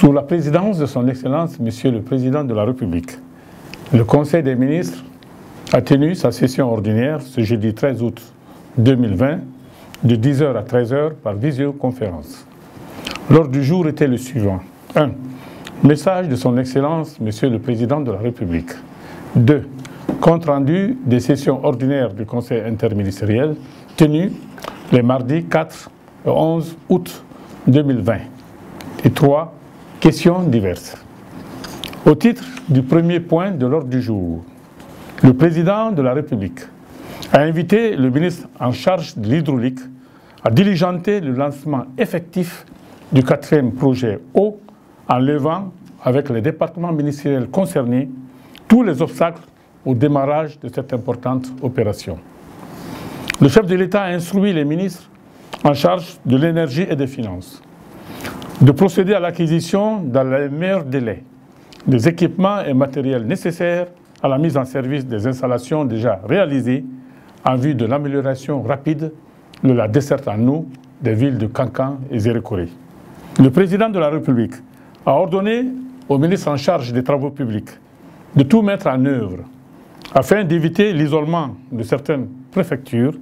Sous la présidence de son Excellence, Monsieur le Président de la République, le Conseil des ministres a tenu sa session ordinaire ce jeudi 13 août 2020 de 10h à 13h par visioconférence. L'ordre du jour était le suivant. 1. Message de son Excellence, Monsieur le Président de la République. 2. Compte rendu des sessions ordinaires du Conseil interministériel tenues les mardis 4 et 11 août 2020. Et 3. Questions diverses. Au titre du premier point de l'ordre du jour, le Président de la République a invité le ministre en charge de l'hydraulique à diligenter le lancement effectif du quatrième projet eau en levant avec les départements ministériels concernés tous les obstacles au démarrage de cette importante opération. Le chef de l'État a instruit les ministres en charge de l'énergie et des finances de procéder à l'acquisition dans les meilleurs délais des équipements et matériels nécessaires à la mise en service des installations déjà réalisées en vue de l'amélioration rapide de la desserte en eau des villes de Cancan et Zérékoré. Le président de la République a ordonné au ministre en charge des travaux publics de tout mettre en œuvre afin d'éviter l'isolement de certaines préfectures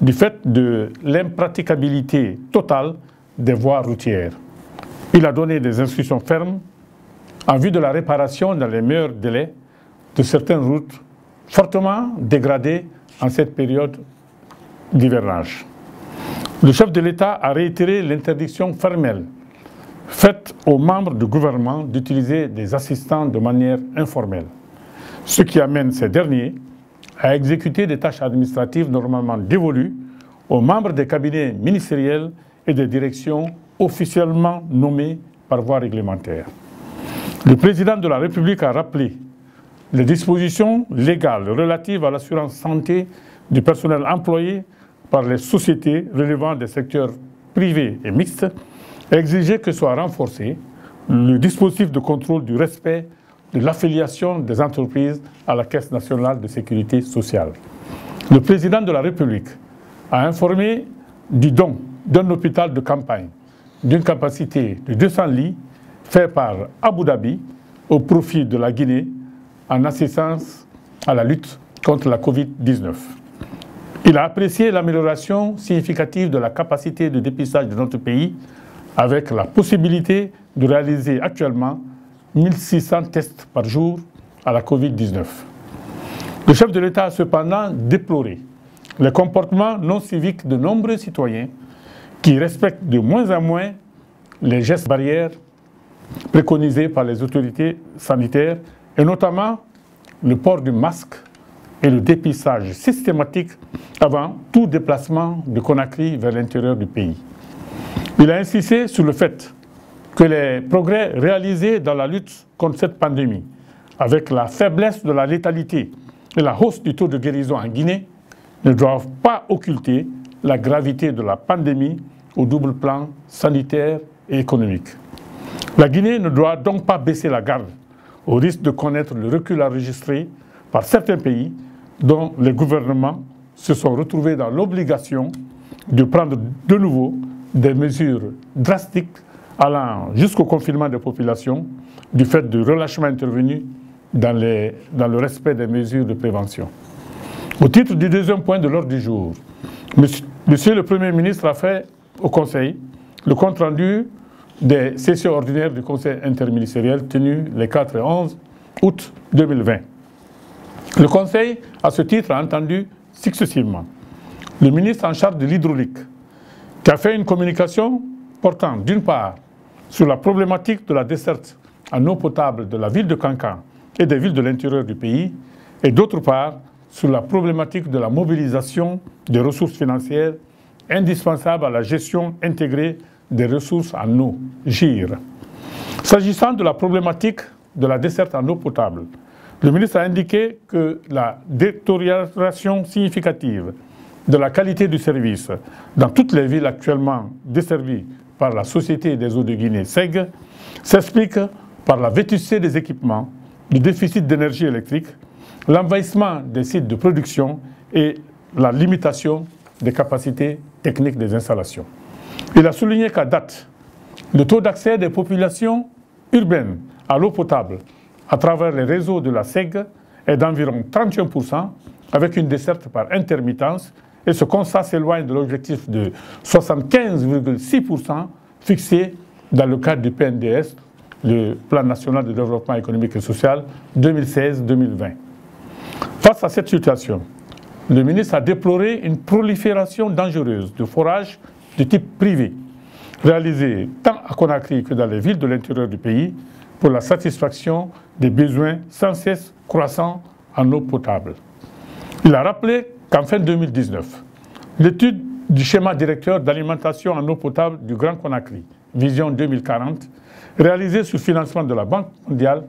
du fait de l'impraticabilité totale des voies routières. Il a donné des instructions fermes en vue de la réparation dans les meilleurs délais de certaines routes fortement dégradées en cette période d'hivernage. Le chef de l'État a réitéré l'interdiction formelle faite aux membres du gouvernement d'utiliser des assistants de manière informelle, ce qui amène ces derniers à exécuter des tâches administratives normalement dévolues aux membres des cabinets ministériels et des directions officiellement nommés par voie réglementaire. Le président de la République a rappelé les dispositions légales relatives à l'assurance santé du personnel employé par les sociétés relevant des secteurs privés et mixtes exigé que soit renforcé le dispositif de contrôle du respect de l'affiliation des entreprises à la Caisse nationale de sécurité sociale. Le président de la République a informé du don d'un hôpital de campagne d'une capacité de 200 lits fait par Abu Dhabi au profit de la Guinée en assistance à la lutte contre la Covid-19. Il a apprécié l'amélioration significative de la capacité de dépistage de notre pays avec la possibilité de réaliser actuellement 1600 tests par jour à la Covid-19. Le chef de l'État a cependant déploré les comportements non civiques de nombreux citoyens qui respectent de moins en moins les gestes barrières préconisés par les autorités sanitaires, et notamment le port du masque et le dépistage systématique avant tout déplacement de Conakry vers l'intérieur du pays. Il a insisté sur le fait que les progrès réalisés dans la lutte contre cette pandémie, avec la faiblesse de la létalité et la hausse du taux de guérison en Guinée, ne doivent pas occulter la gravité de la pandémie au double plan sanitaire et économique. La Guinée ne doit donc pas baisser la garde au risque de connaître le recul enregistré par certains pays dont les gouvernements se sont retrouvés dans l'obligation de prendre de nouveau des mesures drastiques allant jusqu'au confinement des populations du fait du relâchement intervenu dans, le respect des mesures de prévention. Au titre du deuxième point de l'ordre du jour, monsieur, monsieur le Premier ministre a fait au Conseil le compte-rendu des sessions ordinaires du Conseil interministériel tenues les 4 et 11 août 2020. Le Conseil, à ce titre, a entendu successivement le ministre en charge de l'hydraulique, qui a fait une communication portant d'une part sur la problématique de la desserte en eau potable de la ville de Cancan et des villes de l'intérieur du pays, et d'autre part sur la problématique de la mobilisation des ressources financières indispensables à la gestion intégrée des ressources en eau, GIR. S'agissant de la problématique de la desserte en eau potable, le ministre a indiqué que la détérioration significative de la qualité du service dans toutes les villes actuellement desservies par la Société des eaux de Guinée, SEG, s'explique par la vétusté des équipements, le déficit d'énergie électrique, l'envahissement des sites de production et la limitation des capacités techniques des installations. Il a souligné qu'à date, le taux d'accès des populations urbaine à l'eau potable à travers les réseaux de la SEG est d'environ 31%, avec une desserte par intermittence, et ce constat s'éloigne de l'objectif de 75,6% fixé dans le cadre du PNDS, le Plan national de développement économique et social 2016-2020. Face à cette situation, le ministre a déploré une prolifération dangereuse de forages de type privé, réalisés tant à Conakry que dans les villes de l'intérieur du pays, pour la satisfaction des besoins sans cesse croissants en eau potable. Il a rappelé qu'en fin 2019, l'étude du schéma directeur d'alimentation en eau potable du Grand Conakry, Vision 2040, réalisée sous financement de la Banque mondiale,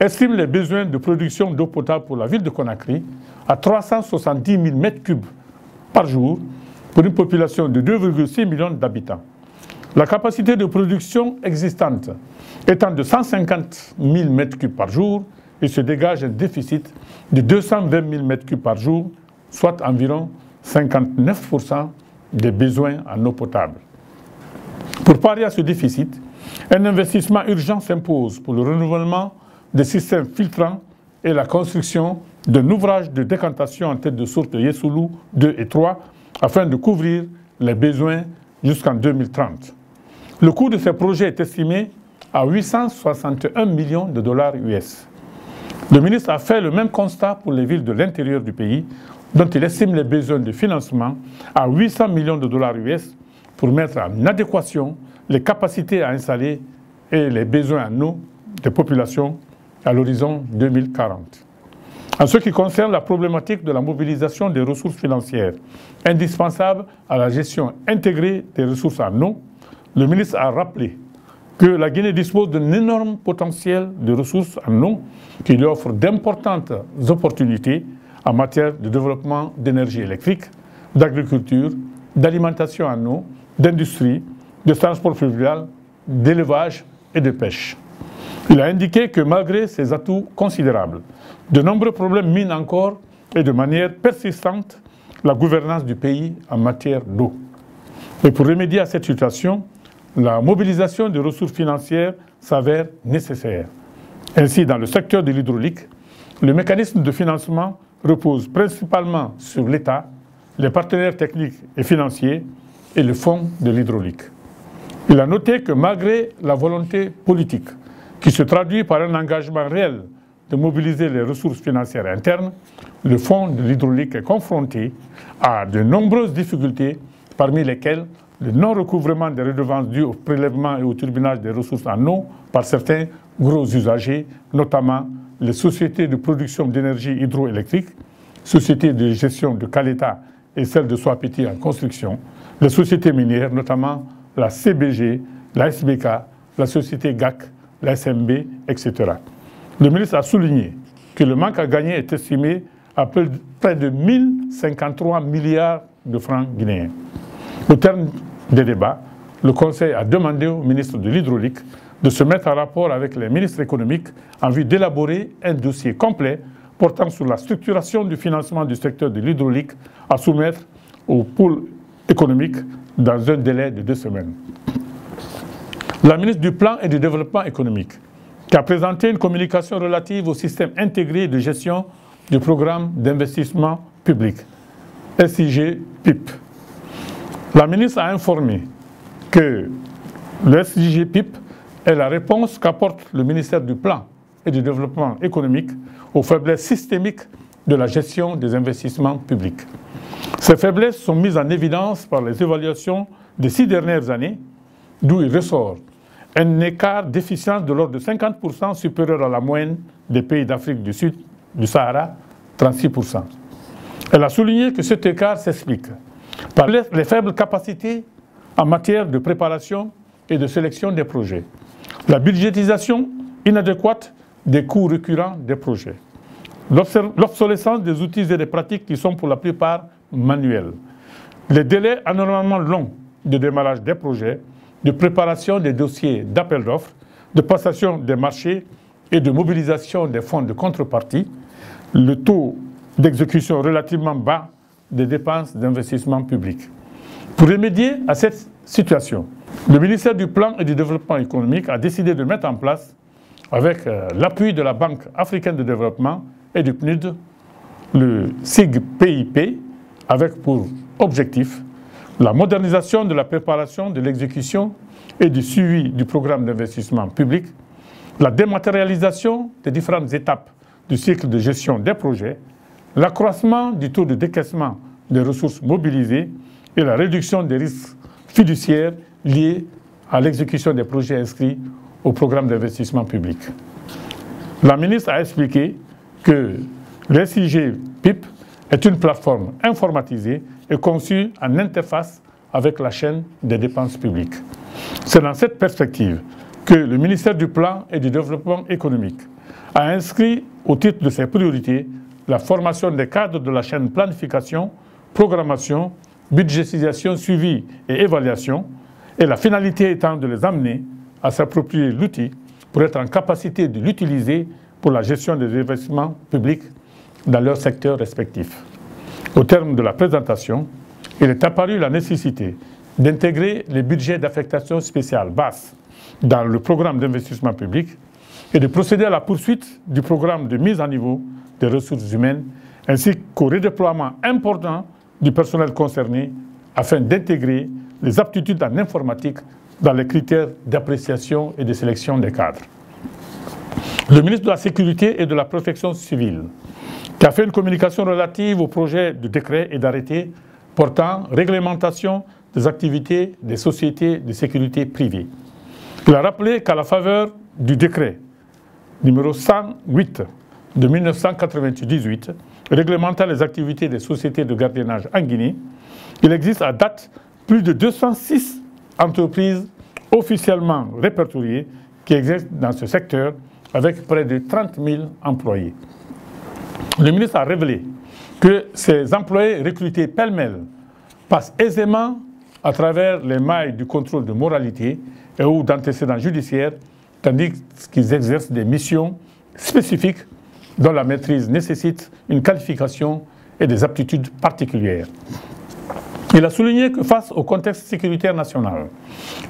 estime les besoins de production d'eau potable pour la ville de Conakry à 370 000 m3 par jour pour une population de 2,6 millions d'habitants. La capacité de production existante étant de 150 000 m3 par jour, il se dégage un déficit de 220 000 m3 par jour, soit environ 59% des besoins en eau potable. Pour parer à ce déficit, un investissement urgent s'impose pour le renouvellement des systèmes filtrants et la construction d'un ouvrage de décantation en tête de source de Yesoulou 2 et 3 afin de couvrir les besoins jusqu'en 2030. Le coût de ces projets est estimé à 861 millions de dollars US. Le ministre a fait le même constat pour les villes de l'intérieur du pays, dont il estime les besoins de financement à 800 millions de dollars US pour mettre en adéquation les capacités à installer et les besoins en eau des populations à l'horizon 2040. En ce qui concerne la problématique de la mobilisation des ressources financières indispensables à la gestion intégrée des ressources en eau, le ministre a rappelé que la Guinée dispose d'un énorme potentiel de ressources en eau qui lui offre d'importantes opportunités en matière de développement d'énergie électrique, d'agriculture, d'alimentation en eau, d'industrie, de transport fluvial, d'élevage et de pêche. Il a indiqué que malgré ces atouts considérables, de nombreux problèmes minent encore et de manière persistante la gouvernance du pays en matière d'eau. Et pour remédier à cette situation, la mobilisation des ressources financières s'avère nécessaire. Ainsi, dans le secteur de l'hydraulique, le mécanisme de financement repose principalement sur l'État, les partenaires techniques et financiers et le fonds de l'hydraulique. Il a noté que malgré la volonté politique, qui se traduit par un engagement réel de mobiliser les ressources financières internes, le fonds de l'hydraulique est confronté à de nombreuses difficultés, parmi lesquelles le non-recouvrement des redevances dues au prélèvement et au turbinage des ressources en eau par certains gros usagers, notamment les sociétés de production d'énergie hydroélectrique, sociétés de gestion de Caleta et celles de Soapiti en construction, les sociétés minières, notamment la CBG, la SBK, la société GAC, la SMB, etc. Le ministre a souligné que le manque à gagner est estimé à près de 1053 milliards de francs guinéens. Au terme des débats, le Conseil a demandé au ministre de l'Hydraulique de se mettre en rapport avec les ministres économiques en vue d'élaborer un dossier complet portant sur la structuration du financement du secteur de l'hydraulique à soumettre au pôle économique dans un délai de deux semaines. La ministre du Plan et du Développement économique, qui a présenté une communication relative au système intégré de gestion du programme d'investissement public, SIG-PIP, la ministre a informé que le SDG-PIP est la réponse qu'apporte le ministère du Plan et du Développement économique aux faiblesses systémiques de la gestion des investissements publics. Ces faiblesses sont mises en évidence par les évaluations des six dernières années, d'où il ressort un écart d'efficience de l'ordre de 50% supérieur à la moyenne des pays d'Afrique du Sud, du Sahara, 36%. Elle a souligné que cet écart s'explique par les faibles capacités en matière de préparation et de sélection des projets, la budgétisation inadéquate des coûts récurrents des projets, l'obsolescence des outils et des pratiques qui sont pour la plupart manuels, les délais anormalement longs de démarrage des projets, de préparation des dossiers d'appel d'offres, de passation des marchés et de mobilisation des fonds de contrepartie, le taux d'exécution relativement bas des dépenses d'investissement public. Pour remédier à cette situation, Le ministère du Plan et du Développement économique a décidé de mettre en place, avec euh, l'appui de la Banque africaine de développement et du PNUD, le SIG-PIP, avec pour objectif la modernisation de la préparation, de l'exécution et du suivi du programme d'investissement public, la dématérialisation des différentes étapes du cycle de gestion des projets, l'accroissement du taux de décaissement des ressources mobilisées et la réduction des risques fiduciaires liés à l'exécution des projets inscrits au programme d'investissement public. La ministre a expliqué que l'SIG PIP est une plateforme informatisée et conçue en interface avec la chaîne des dépenses publiques. C'est dans cette perspective que le ministère du Plan et du Développement économique a inscrit au titre de ses priorités la formation des cadres de la chaîne planification, programmation, budgétisation, suivi et évaluation, et la finalité étant de les amener à s'approprier l'outil pour être en capacité de l'utiliser pour la gestion des investissements publics dans leurs secteurs respectifs. Au terme de la présentation, il est apparu la nécessité d'intégrer les budgets d'affectation spéciale basse dans le programme d'investissement public et de procéder à la poursuite du programme de mise à niveau des ressources humaines ainsi qu'au redéploiement important du personnel concerné afin d'intégrer les aptitudes en informatique dans les critères d'appréciation et de sélection des cadres. Le ministre de la Sécurité et de la Protection civile, qui a fait une communication relative au projet de décret et d'arrêté portant réglementation des activités des sociétés de sécurité privées. Il a rappelé qu'à la faveur du décret numéro 108 de 1998 réglementant les activités des sociétés de gardiennage en Guinée, il existe à date plus de 206 entreprises officiellement répertoriées qui existent dans ce secteur avec près de 30 000 employés. Le ministre a révélé que ces employés recrutés pêle-mêle passent aisément à travers les mailles du contrôle de moralité et ou d'antécédents judiciaires, tandis qu'ils exercent des missions spécifiques dont la maîtrise nécessite une qualification et des aptitudes particulières. Il a souligné que face au contexte sécuritaire national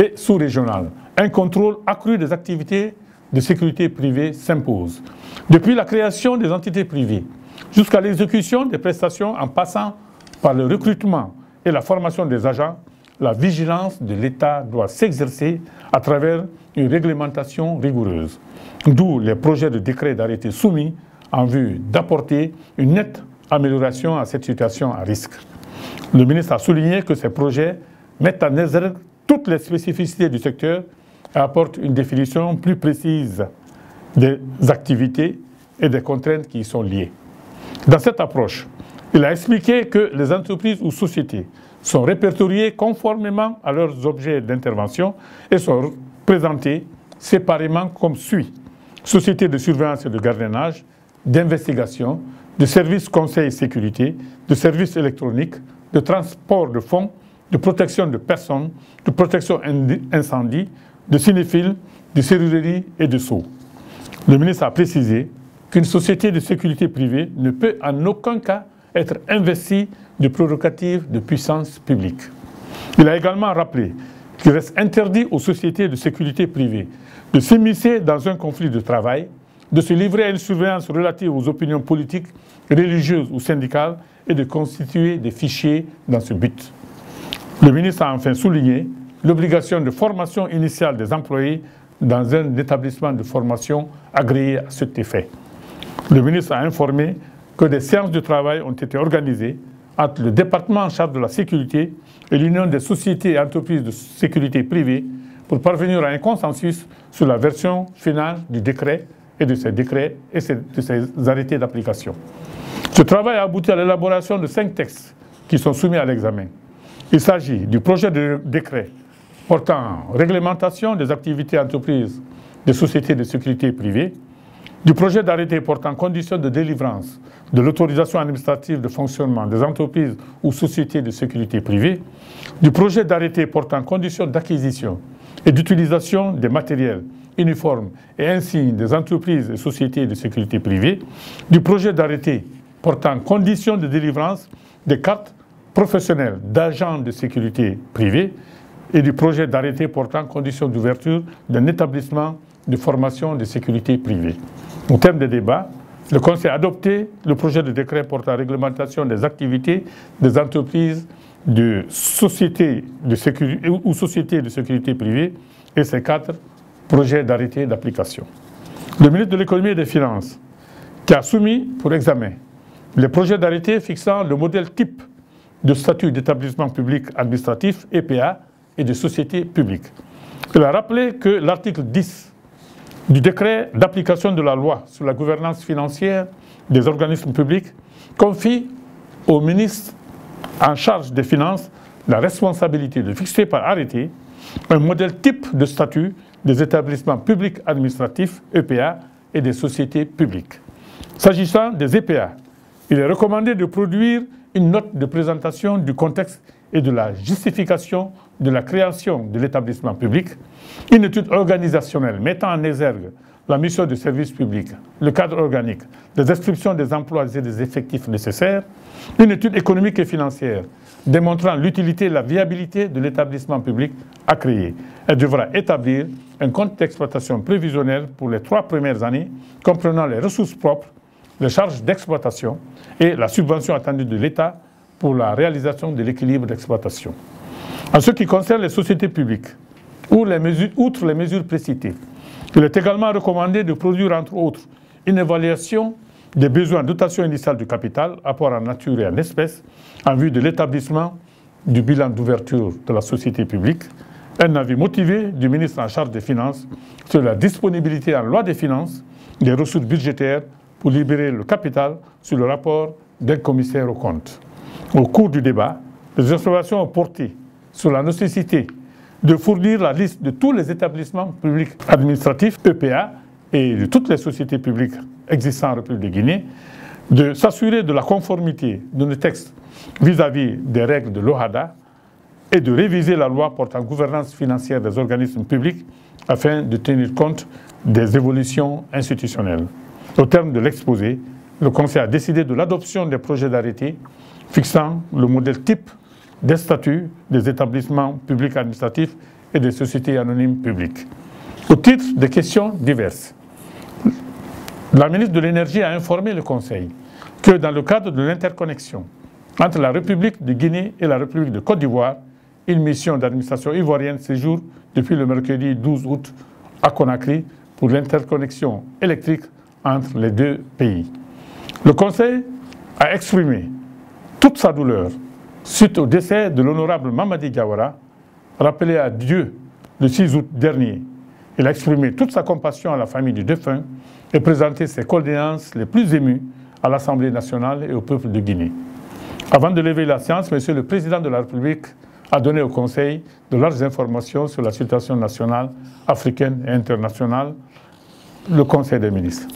et sous-régional, un contrôle accru des activités de sécurité privée s'impose. Depuis la création des entités privées jusqu'à l'exécution des prestations en passant par le recrutement et la formation des agents, la vigilance de l'État doit s'exercer à travers une réglementation rigoureuse. D'où les projets de décret d'arrêté soumis en vue d'apporter une nette amélioration à cette situation à risque. Le ministre a souligné que ces projets mettent en exergue toutes les spécificités du secteur et apportent une définition plus précise des activités et des contraintes qui y sont liées. Dans cette approche, il a expliqué que les entreprises ou sociétés sont répertoriées conformément à leurs objets d'intervention et sont présentées séparément comme suit. Société de surveillance et de gardiennage, d'investigation, de services conseil et sécurité, de services électroniques, de transport de fonds, de protection de personnes, de protection incendie, de cinéphiles, de serrurerie et de sceaux. Le ministre a précisé qu'une société de sécurité privée ne peut en aucun cas être investie de prérogatives de puissance publique. Il a également rappelé qu'il reste interdit aux sociétés de sécurité privée de s'immiscer dans un conflit de travail, de se livrer à une surveillance relative aux opinions politiques, religieuses ou syndicales et de constituer des fichiers dans ce but. Le ministre a enfin souligné l'obligation de formation initiale des employés dans un établissement de formation agréé à cet effet. Le ministre a informé que des séances de travail ont été organisées entre le département en charge de la sécurité et l'Union des sociétés et entreprises de sécurité privée pour parvenir à un consensus sur la version finale du décret et de ces décrets et de ces arrêtés d'application. Ce travail a abouti à l'élaboration de cinq textes qui sont soumis à l'examen. Il s'agit du projet de décret portant réglementation des activités entreprises des sociétés de sécurité privée, du projet d'arrêté portant conditions de délivrance de l'autorisation administrative de fonctionnement des entreprises ou sociétés de sécurité privée, du projet d'arrêté portant conditions d'acquisition et d'utilisation des matériels uniformes et insignes des entreprises et sociétés de sécurité privée, du projet d'arrêté portant conditions de délivrance des cartes professionnelles d'agents de sécurité privée, et du projet d'arrêté portant conditions d'ouverture d'un établissement de formation de sécurité privée. Au terme des débats, le Conseil a adopté le projet de décret portant réglementation des activités des entreprises de sociétés de sécurité ou sociétés de sécurité privée et ses quatre projets d'arrêté d'application. Le ministre de l'économie et des finances qui a soumis pour examen les projets d'arrêté fixant le modèle type de statut d'établissement public administratif, EPA, et de société publique. Il a rappelé que l'article 10 du décret d'application de la loi sur la gouvernance financière des organismes publics confie au ministre en charge des finances la responsabilité de fixer par arrêté un modèle type de statut des établissements publics administratifs, EPA, et des sociétés publiques. S'agissant des EPA, il est recommandé de produire une note de présentation du contexte et de la justification de la création de l'établissement public, une étude organisationnelle mettant en exergue la mission de service public, le cadre organique, les descriptions des emplois et des effectifs nécessaires, une étude économique et financière démontrant l'utilité et la viabilité de l'établissement public à créer. Elle devra établir un compte d'exploitation prévisionnel pour les trois premières années, comprenant les ressources propres, les charges d'exploitation et la subvention attendue de l'État pour la réalisation de l'équilibre d'exploitation. En ce qui concerne les sociétés publiques, outre les mesures précitées, il est également recommandé de produire, entre autres, une évaluation des besoins de dotation initiale du capital, apport en nature et en espèces, en vue de l'établissement du bilan d'ouverture de la société publique, un avis motivé du ministre en charge des Finances sur la disponibilité en loi des finances des ressources budgétaires pour libérer le capital sur le rapport d'un commissaire aux comptes. Au cours du débat, les observations ont porté sur la nécessité de fournir la liste de tous les établissements publics administratifs, EPA, et de toutes les sociétés publiques existant en République de Guinée, de s'assurer de la conformité de nos textes vis-à-vis des règles de l'OHADA et de réviser la loi portant gouvernance financière des organismes publics afin de tenir compte des évolutions institutionnelles. Au terme de l'exposé, le Conseil a décidé de l'adoption des projets d'arrêté fixant le modèle type des statuts des établissements publics administratifs et des sociétés anonymes publiques. Au titre des questions diverses, la ministre de l'Énergie a informé le Conseil que dans le cadre de l'interconnexion entre la République de Guinée et la République de Côte d'Ivoire, une mission d'administration ivoirienne séjourne depuis le mercredi 12 août à Conakry pour l'interconnexion électrique entre les deux pays. Le Conseil a exprimé toute sa douleur suite au décès de l'honorable Mamadi Gawara, rappelé à Dieu le 6 août dernier. Il a exprimé toute sa compassion à la famille du défunt et présenté ses condoléances les plus émues à l'Assemblée nationale et au peuple de Guinée. Avant de lever la séance, Monsieur le Président de la République a donné au Conseil de larges informations sur la situation nationale, africaine et internationale, le Conseil des ministres.